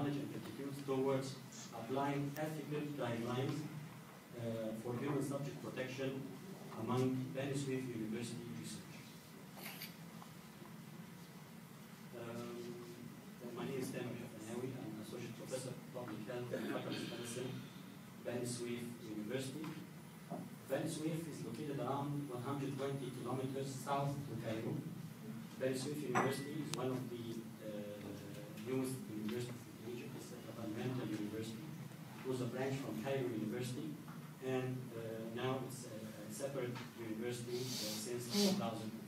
knowledge and attitudes towards applying ethical guidelines uh, for human subject protection among Beni Suef University researchers. Um, my name is Tamer Hifnawy. I'm an associate professor of public health and faculty of medicine, Beni Suef University. Beni Suef is located around 120 kilometers south of Cairo. Beni Suef University is one of the uh, newest was a branch from Cairo University, and uh, now it's a, separate university uh, since 2000.